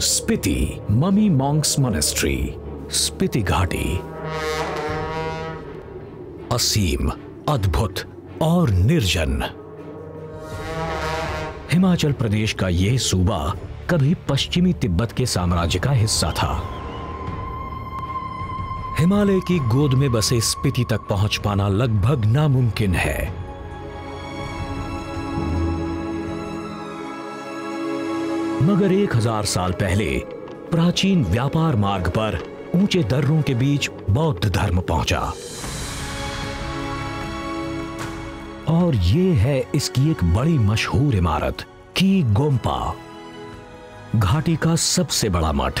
Spiti mummy monks monastery Spiti घाटी असीम अद्भुत और निर्जन हिमाचल प्रदेश का यह सूबा कभी पश्चिमी तिब्बत के साम्राज्य का हिस्सा था। हिमालय की गोद में बसे स्पिति तक पहुँच पाना लगभग नामुमकिन है। मगर एक हज़ार साल पहले प्राचीन व्यापार मार्ग पर ऊँचे दर्रों के बीच बौद्ध धर्म पहुँचा। और ये है इसकी एक बड़ी मशहूर इमारत की गोम्पा। घाटी का सबसे बड़ा मठ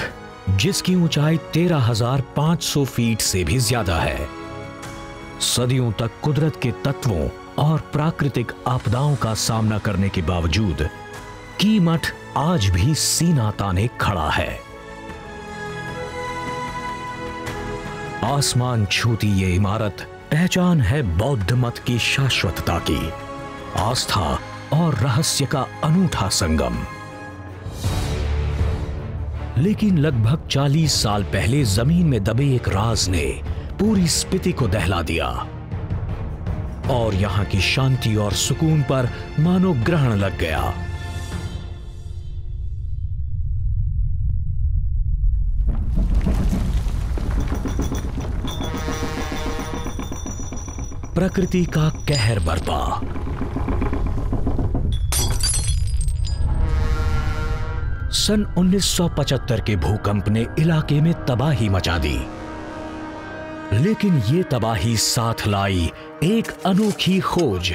जिसकी ऊंचाई 13,500 फीट से भी ज़्यादा है। सदियों तक कुदरत के तत्वों और प्राकृतिक आपदाओं का सामना करने के बावजूद की मठ आज भी सीना ताने खड़ा है। आसमान छूती ये इमारत, पहचान है बौद्ध मत की शाश्वतता की। आस्था और रहस्य का अनूठा संगम। लेकिन लगभग 40 साल पहले ज़मीन में दबे एक राज ने पूरी स्पिति को दहला दिया। और यहाँ की शांति और सुकून पर मानो ग्रहण लग गया। प्रकृति का कहर बरपा सन 1975 के भूकंप ने इलाके में तबाही मचा दी। लेकिन ये तबाही साथ लाई एक अनोखी खोज।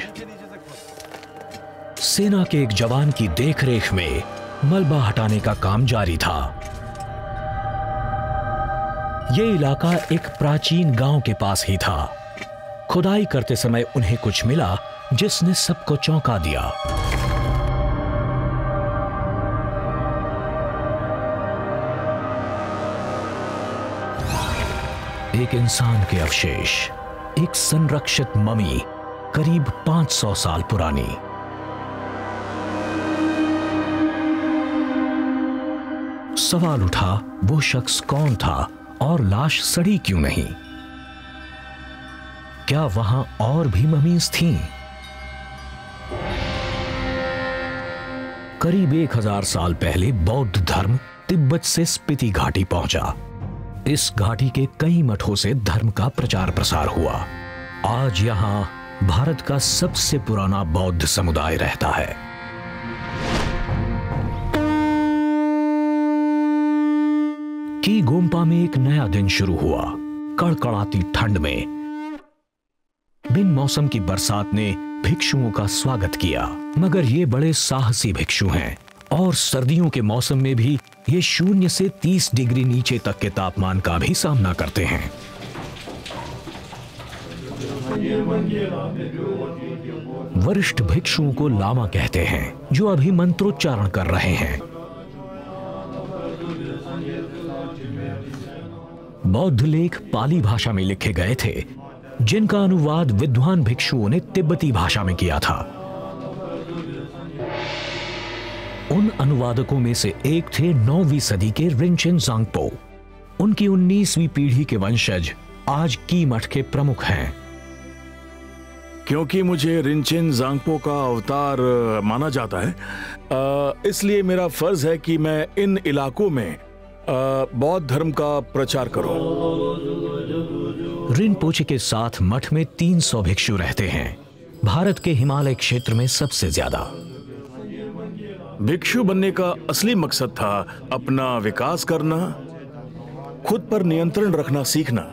सेना के एक जवान की देखरेख में मलबा हटाने का काम जारी था। यह इलाका एक प्राचीन गाँव के पास ही था। खुदाई करते समय उन्हें कुछ मिला, जिसने सबको चौंका दिया। एक इंसान के अवशेष, एक संरक्षित ममी, करीब 500 साल पुरानी। सवाल उठा, वो शख्स कौन था और लाश सड़ी क्यों नहीं? क्या वहाँ और भी ममीज थीं? करीब एक हज़ार साल पहले बौद्ध धर्म तिब्बत से स्पिति घाटी पहुँचा। इस घाटी के कई मठों से धर्म का प्रचार प्रसार हुआ। आज यहाँ भारत का सबसे पुराना बौद्ध समुदाय रहता है। की गोम्पा में एक नया दिन शुरू हुआ। कड़कड़ाती ठंड में बिन मौसम की बरसात ने भिक्षुओं का स्वागत किया। मगर ये बड़े साहसी भिक्षु हैं और सर्दियों के मौसम में भी ये शून्य से 30 डिग्री नीचे तक के तापमान का भी सामना करते हैं। वरिष्ठ भिक्षुओं को लामा कहते हैं, जो अभी मंत्रोच्चारण कर रहे हैं। बौद्ध लेख पाली भाषा में लिखे गए थे जिनका अनुवाद विद्वान भिक्षुओं ने तिब्बती भाषा में किया था। उन अनुवादकों में से एक थे नौवीं सदी के रिंचन जांगपो उनकी 19वीं पीढ़ी के वंशज आज की मठ के प्रमुख हैं। क्योंकि मुझे रिंचेन जांगपो का अवतार माना जाता है इसलिए मेरा फ़र्ज़ है कि मैं इन इलाकों में बौद्ध धर्म का प्रचार करूँ। रिनपोचे के साथ मठ में 300 भिक्षु रहते हैं। भारत के हिमालय क्षेत्र में सबसे ज़्यादा। भिक्षु बनने का असली मकसद था अपना विकास करना खुद पर नियंत्रण रखना सीखना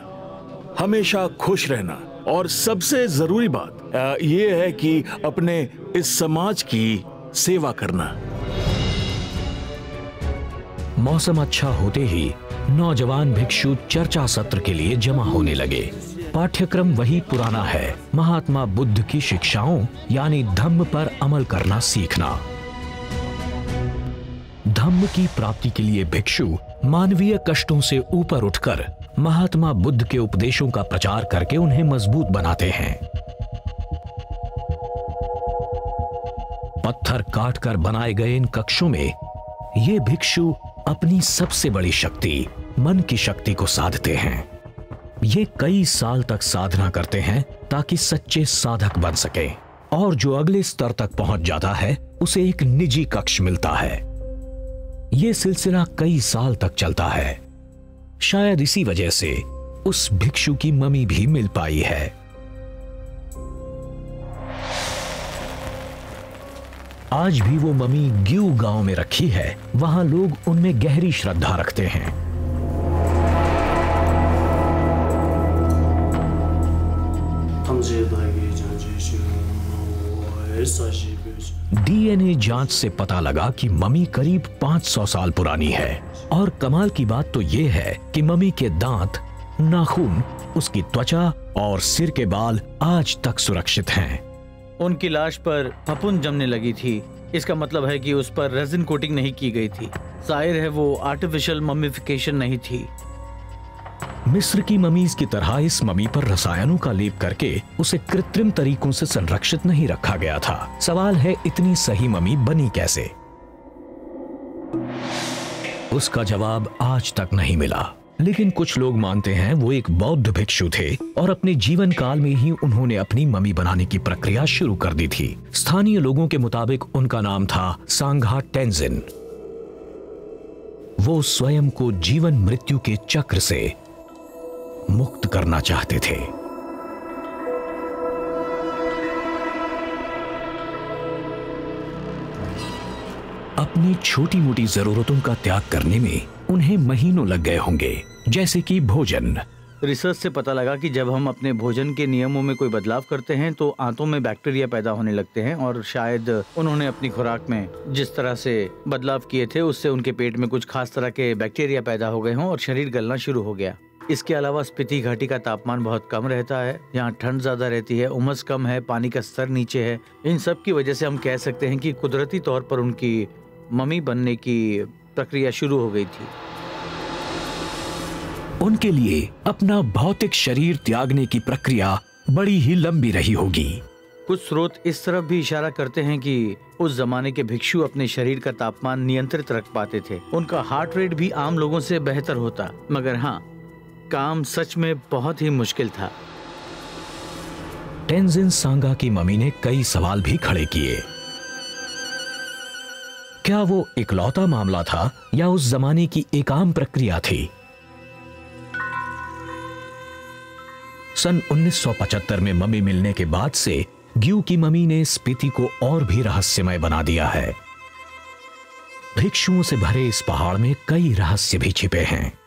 हमेशा खुश रहना। और सबसे ज़रूरी बात यह है कि अपने इस समाज की सेवा करना। मौसम अच्छा होते ही नौजवान भिक्षु चर्चा सत्र के लिए जमा होने लगे। पाठ्यक्रम वही पुराना है। महात्मा बुद्ध की शिक्षाओं, यानी धम्म पर अमल करना सीखना। धम्म की प्राप्ति के लिए भिक्षु मानवीय कष्टों से ऊपर उठकर महात्मा बुद्ध के उपदेशों का प्रचार करके उन्हें मज़बूत बनाते हैं। पत्थर काटकर बनाए गए इन कक्षों में ये भिक्षु अपनी सबसे बड़ी शक्ति, मन की शक्ति को साधते हैं। ये कई साल तक साधना करते हैं ताकि सच्चे साधक बन सके। और जो अगले स्तर तक पहुँच जाता है, उसे एक निजी कक्ष मिलता है। यह सिलसिला कई साल तक चलता है। शायद इसी वजह से उस भिक्षु की मम्मी भी मिल पाई है। आज भी वो मम्मी ग्यू गाँव में रखी है। वहाँ लोग उनमें गहरी श्रद्धा रखते हैं। डीएनए जाँच से पता लगा कि मम्मी करीब 500 साल पुरानी है। और कमाल की बात तो ये है कि मम्मी के दांत, नाखून, उसकी त्वचा और सिर के बाल आज तक सुरक्षित हैं। उनकी लाश पर फपुन जमने लगी थी। इसका मतलब है कि उस पर रेजिन कोटिंग नहीं की गई थी। ज़ाहिर है वो आर्टिफिशियल ममिफिकेशन नहीं थी। मिस्र की ममीज की तरह इस ममी पर रसायनों का लेप करके उसे कृत्रिम तरीकों से संरक्षित नहीं रखा गया था। सवाल है, इतनी सही ममी बनी कैसे? उसका जवाब आज तक नहीं मिला। लेकिन कुछ लोग मानते हैं वो एक बौद्ध भिक्षु थे और अपने जीवन काल में ही उन्होंने अपनी ममी बनाने की प्रक्रिया शुरू कर दी थी। स्थानीय लोगों के मुताबिक उनका नाम था सांघा टेंजिन। वो स्वयं को जीवन मृत्यु के चक्र से मुक्त करना चाहते थे। अपनी छोटी मोटी जरूरतों का त्याग करने में उन्हें महीनों लग गए होंगे, जैसे कि भोजन। रिसर्च से पता लगा कि जब हम अपने भोजन के नियमों में कोई बदलाव करते हैं तो आंतों में बैक्टीरिया पैदा होने लगते हैं, और शायद उन्होंने अपनी खुराक में जिस तरह से बदलाव किए थे, उससे उनके पेट में कुछ खास तरह के बैक्टीरिया पैदा हो गए हों, और शरीर गलना शुरू हो गया। इसके अलावा स्पीति घाटी का तापमान बहुत कम रहता है, यहाँ ठंड ज़्यादा रहती है, उमस कम है, पानी का स्तर नीचे है। इन सब की वजह से हम कह सकते हैं कि कुदरती तौर पर उनकी मम्मी बनने की प्रक्रिया शुरू हो गई थी। उनके लिए अपना भौतिक शरीर त्यागने की प्रक्रिया बड़ी ही लंबी रही होगी। कुछ स्रोत इस तरफ़ भी इशारा करते हैं कि उस जमाने के भिक्षु अपने शरीर का तापमान नियंत्रित रख पाते थे। उनका हार्ट रेट भी आम लोगों से बेहतर होता मगर हाँ काम सच में बहुत ही मुश्किल था। टेंजिन सांगा की मम्मी ने कई सवाल भी खड़े किए। क्या वो इकलौता मामला था या उस जमाने की एक आम प्रक्रिया थी? सन 1975 में मम्मी मिलने के बाद से ग्यू की मम्मी ने स्पीति को और भी रहस्यमय बना दिया है। भिक्षुओं से भरे इस पहाड़ में कई रहस्य भी छिपे हैं।